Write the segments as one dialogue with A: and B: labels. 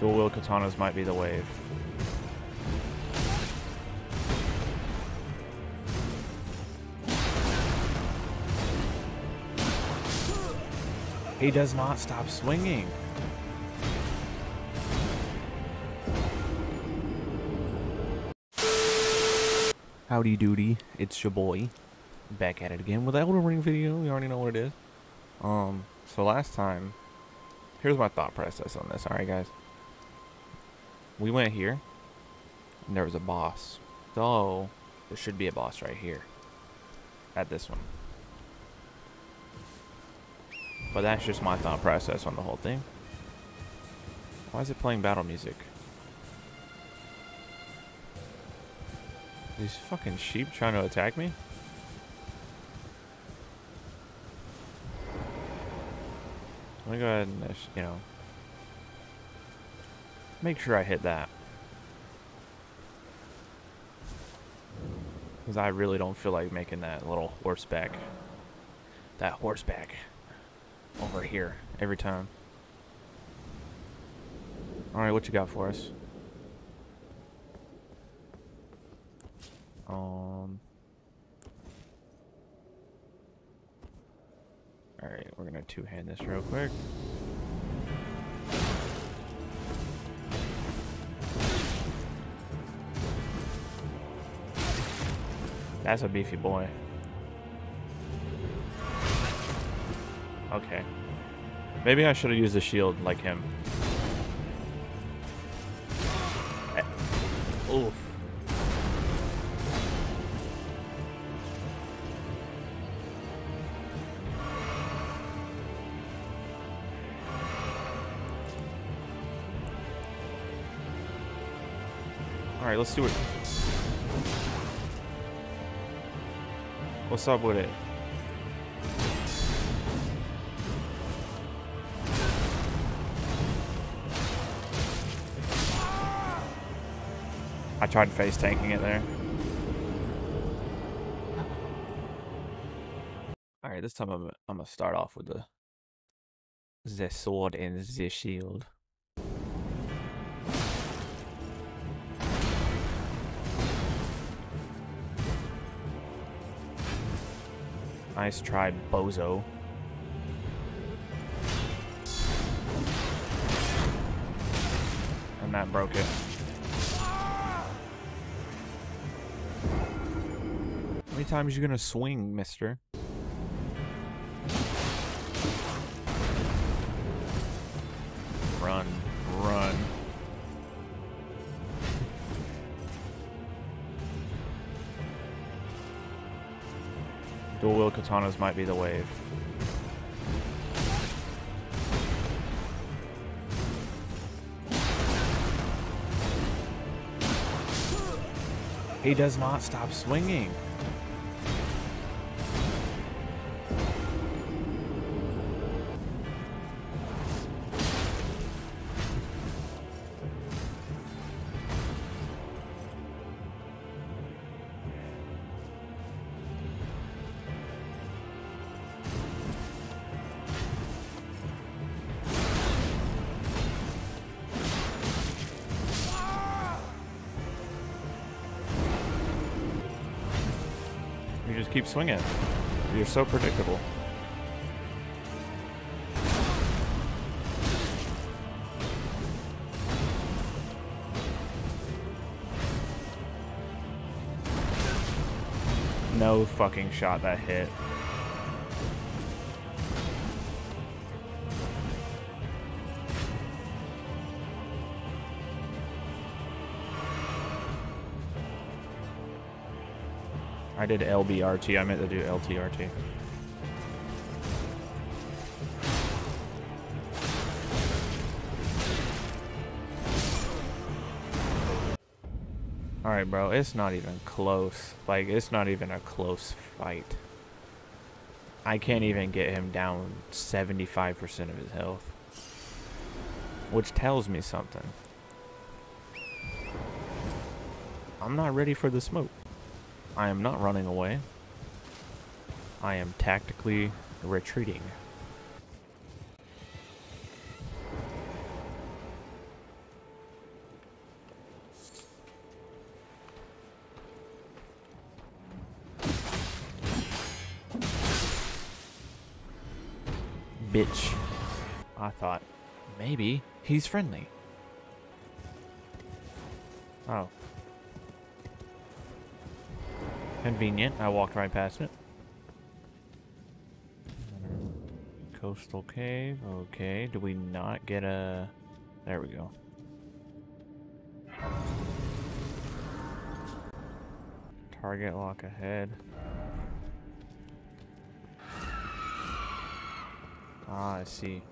A: Dual wield katanas might be the wave. He does not stop swinging. Howdy doody, it's your boy. Back at it again with the Elden Ring video. You already know what it is. Um, so last time, here's my thought process on this. Alright, guys. We went here, and there was a boss. So, there should be a boss right here. At this one. But that's just my thought process on the whole thing. Why is it playing battle music? These fucking sheep trying to attack me? Let me go ahead and, uh, you know, make sure I hit that. Because I really don't feel like making that little horseback, that horseback over here every time. Alright, what you got for us? Um. Alright, we're gonna two-hand this real quick. That's a beefy boy. Okay. Maybe I should have used a shield like him. Eh, oof. Alright, let's do it. What's up with it? I tried face tanking it there. Alright, this time I'm, I'm gonna start off with the the sword and the shield. Nice try, bozo. And that broke it. How many times you gonna swing, mister? Katanas might be the wave. He does not stop swinging. Swinging. You're so predictable. No fucking shot that hit. Did LBRT. I meant to do LTRT. Alright, bro. It's not even close. Like, it's not even a close fight. I can't even get him down 75% of his health. Which tells me something. I'm not ready for the smoke. I am not running away. I am tactically retreating. Bitch. I thought, maybe he's friendly. Oh, Convenient. I walked right past it. Coastal cave. Okay. Do we not get a... There we go. Target lock ahead. Ah, I see.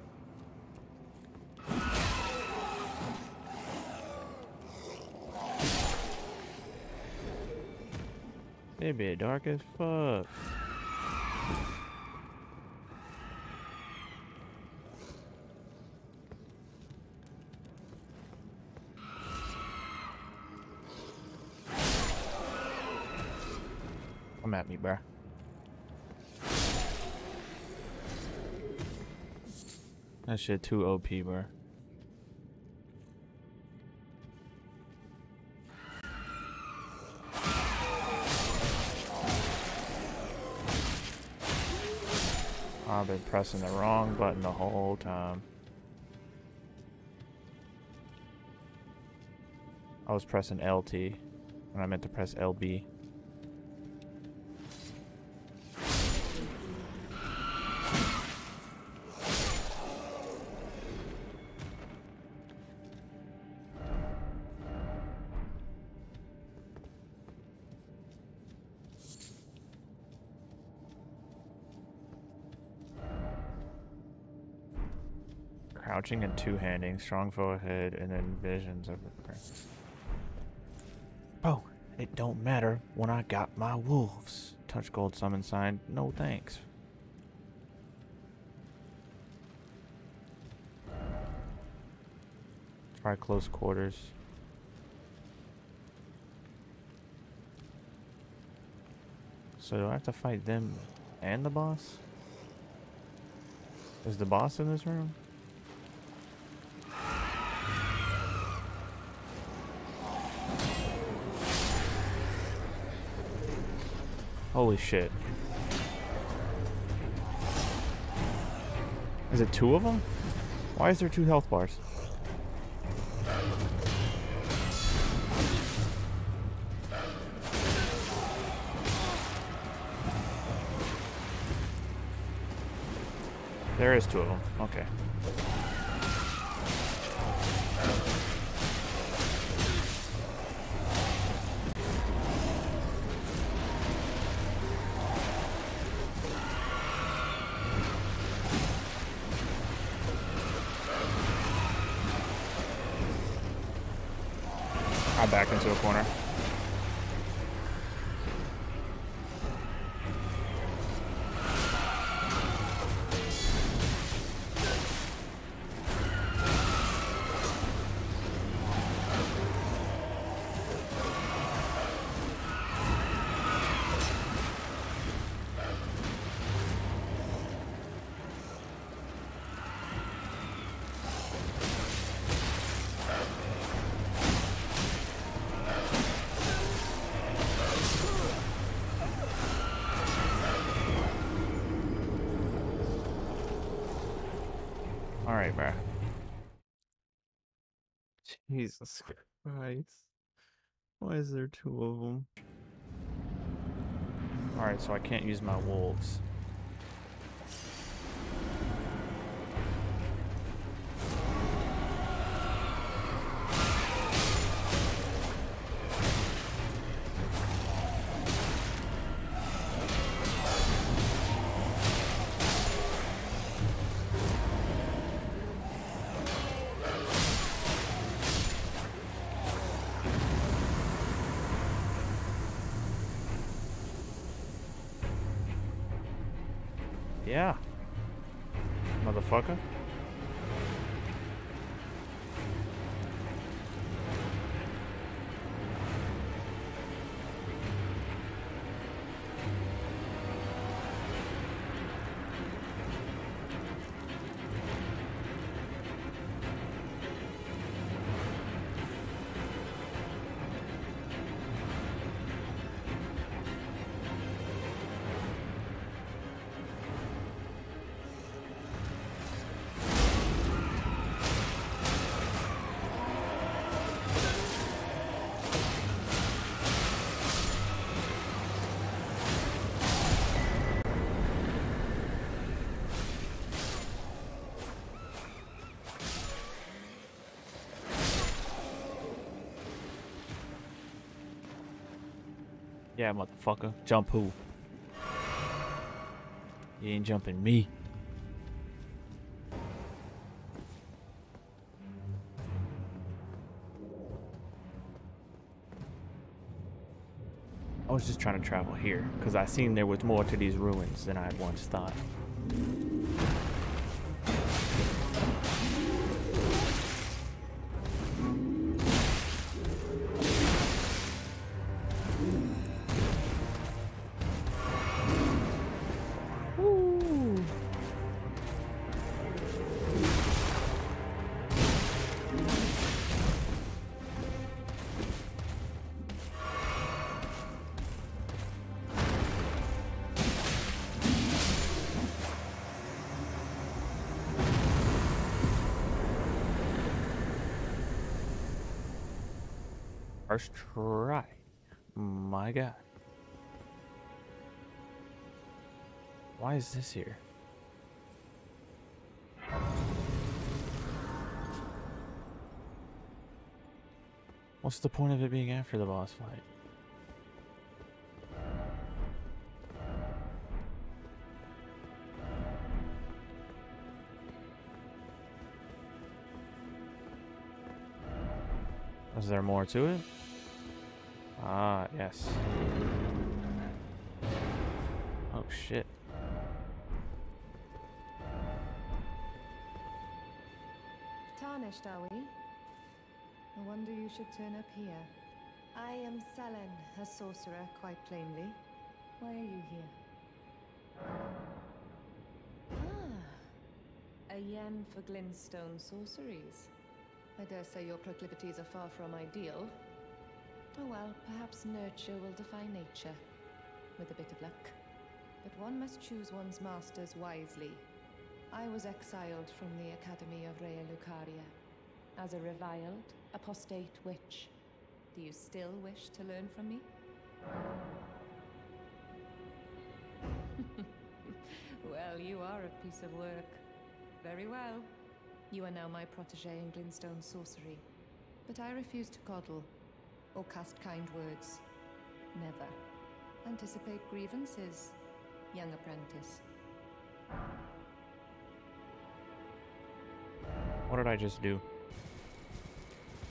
A: It be dark as fuck. Come at me, bruh. That shit too OP, bro. I've been pressing the wrong button the whole time. I was pressing LT when I meant to press LB. Crouching and two-handing, strong foe ahead, and then visions of the Oh, it don't matter when I got my wolves. Touch gold summon sign, no thanks. Try close quarters. So do I have to fight them and the boss? Is the boss in this room? Holy shit. Is it two of them? Why is there two health bars? There is two of them. Okay. Back into a corner. Alright, bro. Jesus Christ. Why is there two of them? Alright, so I can't use my wolves. Yeah, motherfucker. Jump who? You ain't jumping me. I was just trying to travel here, because I seen there was more to these ruins than I had once thought. First try. My god. Why is this here? What's the point of it being after the boss fight? Is there more to it? Ah, yes. Oh shit.
B: Tarnished, are we? No wonder you should turn up here. I am Sellen, a sorcerer, quite plainly. Why are you here? Ah, a yen for glintstone sorceries. I dare say your proclivities are far from ideal. Oh well, perhaps nurture will defy nature, with a bit of luck. But one must choose one's masters wisely. I was exiled from the Academy of Raya Lucaria. As a reviled, apostate witch. Do you still wish to learn from me? well, you are a piece of work. Very well. You are now my protege in Glintstone sorcery. But I refuse to coddle or cast kind words. Never. Anticipate grievances, young apprentice.
A: What did I just do?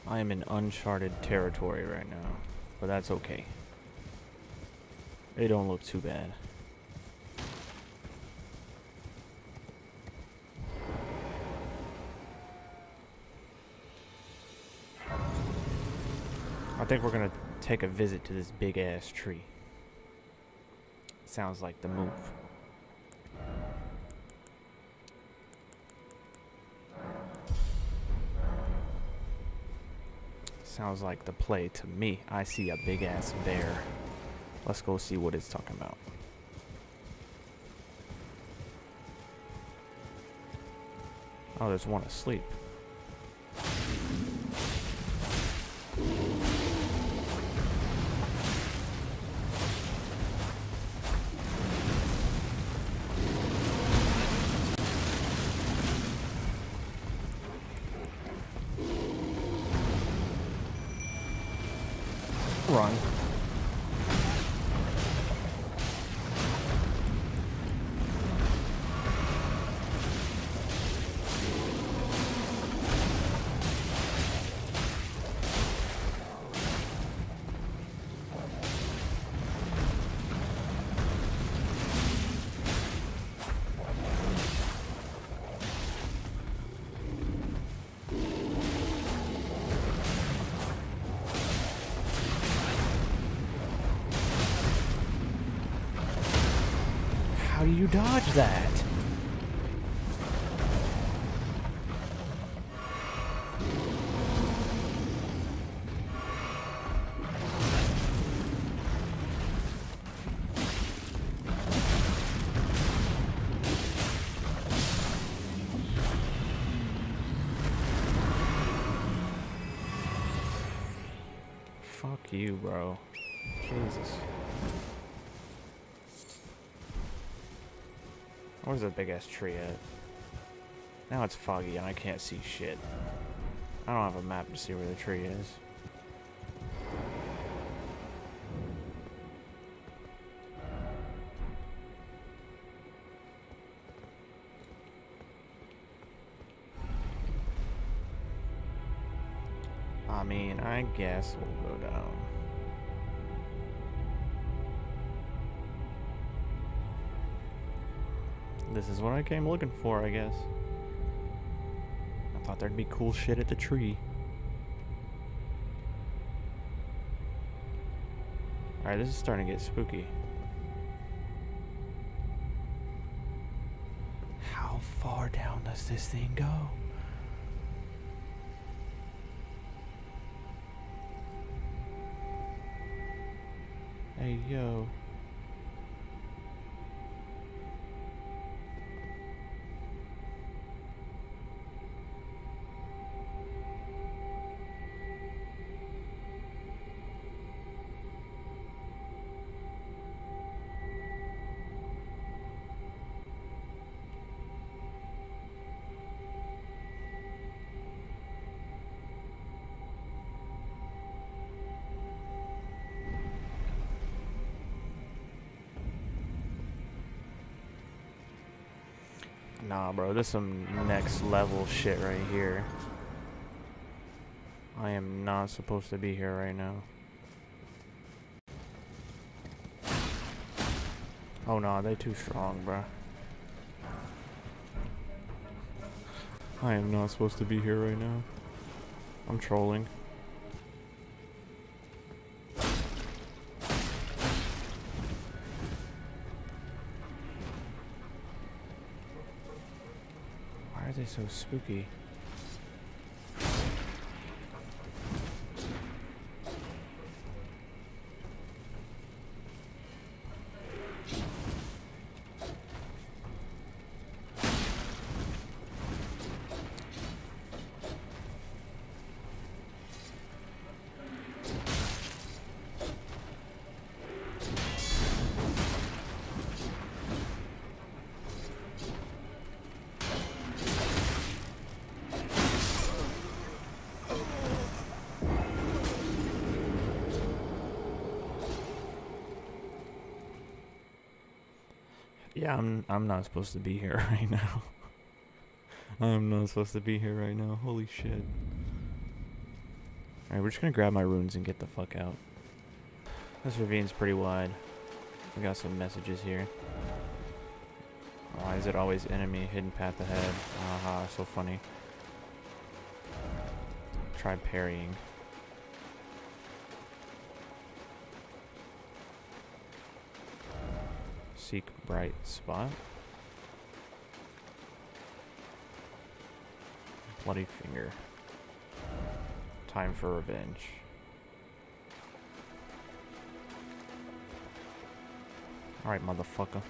A: I am in uncharted territory right now, but that's okay. They don't look too bad. I think we're gonna take a visit to this big ass tree. Sounds like the move. Sounds like the play to me. I see a big ass bear. Let's go see what it's talking about. Oh, there's one asleep. How do you dodge that? a big-ass tree? Now it's foggy and I can't see shit. I don't have a map to see where the tree is. I mean, I guess we'll go down. This is what I came looking for, I guess. I thought there'd be cool shit at the tree. Alright, this is starting to get spooky. How far down does this thing go? Hey, yo. Nah, bro, this is some next level shit right here. I am not supposed to be here right now. Oh no, they too strong, bro. I am not supposed to be here right now. I'm trolling. So spooky? Yeah, I'm I'm not supposed to be here right now. I'm not supposed to be here right now. Holy shit. Alright, we're just gonna grab my runes and get the fuck out. This ravine's pretty wide. We got some messages here. Why is it always enemy, hidden path ahead? Aha, so funny. Try parrying. Seek bright spot. Bloody finger. Time for revenge. Alright, motherfucker.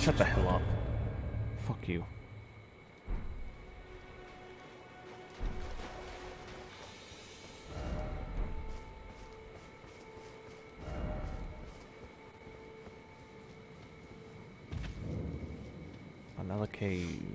A: Shut the hell up. Fuck you. Another cave.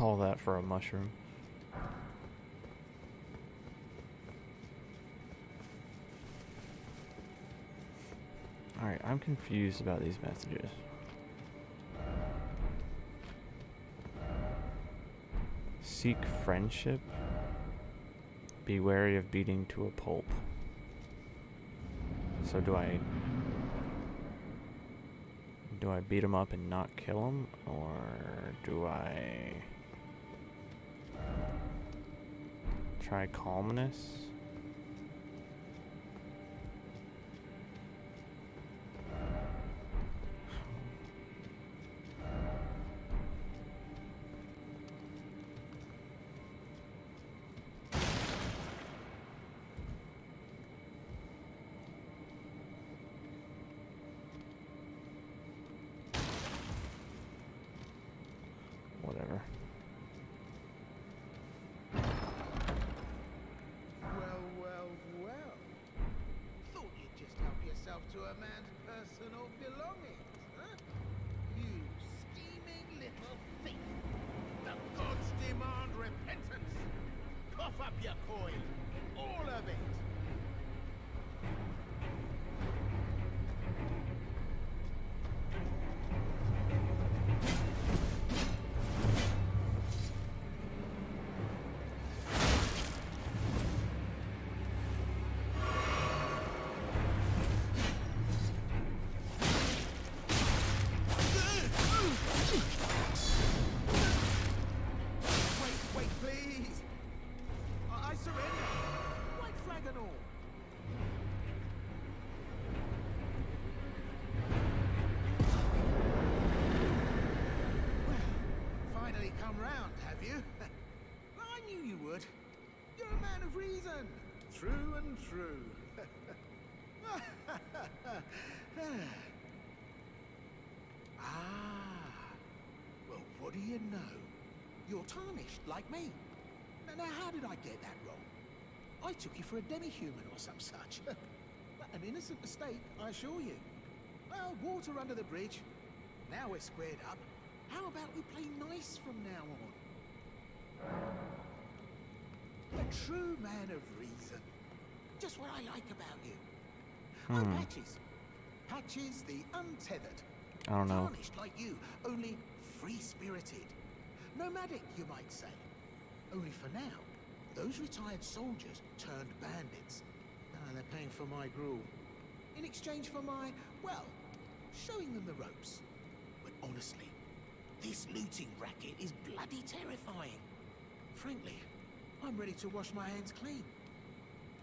A: All that for a mushroom. Alright, I'm confused about these messages. Seek friendship. Be wary of beating to a pulp. So do I... Do I beat him up and not kill him? Or do I... Try calmness?
C: To a man's True true. ah. Well, what do you know? You're tarnished, like me. Now, now, how did I get that wrong? I took you for a demi-human or some such. An innocent mistake, I assure you. Well, water under the bridge. Now we're squared up. How about we play nice from now on? A true man of reason. Just what I like about you. Oh,
A: Hmm.
C: Patches. Patches the untethered.
A: I don't know.
C: Tarnished like you, only free-spirited. Nomadic, you might say. Only for now, those retired soldiers turned bandits. Ah, they're paying for my gruel. In exchange for my, well, showing them the ropes. But honestly, this looting racket is bloody terrifying. Frankly, I'm ready to wash my hands clean.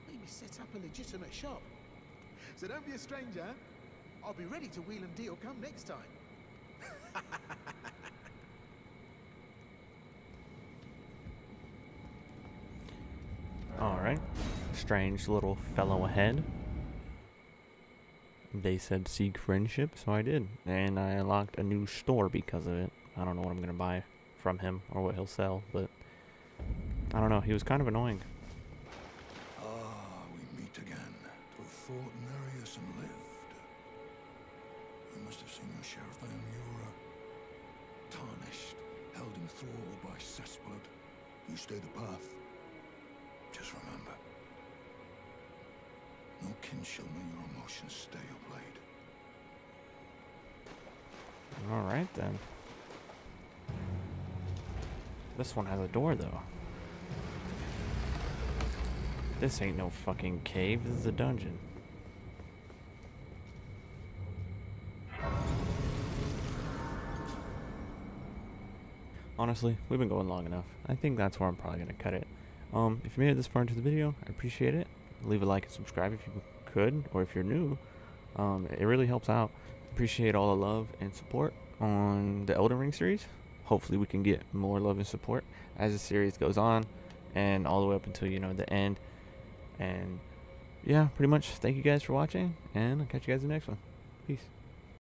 C: Maybe set up a legitimate shop. So don't be a stranger. I'll be ready to wheel and deal come next time.
A: Alright. Strange little fellow ahead. They said seek friendship, so I did. And I unlocked a new store because of it. I don't know what I'm going to buy from him or what he'll sell, but I don't know. He was kind of annoying.
D: Ah, we meet again. Fought Nerijus and lived. You must have seen your share of Amura. Tarnished, held in thrall by Cessblood. You stay the path. Just remember. No kin shall know your emotions stay your blade.
A: Alright then. This one has a door though. This ain't no fucking cave, this is a dungeon. Honestly, we've been going long enough. I think that's where I'm probably gonna cut it. Um, if you made it this far into the video, I appreciate it. Leave a like and subscribe if you could, or if you're new. Um, it really helps out. Appreciate all the love and support on the Elden Ring series. Hopefully, we can get more love and support as the series goes on, and all the way up until you know the end. And yeah, pretty much. Thank you guys for watching, and I'll catch you guys in the next one. Peace.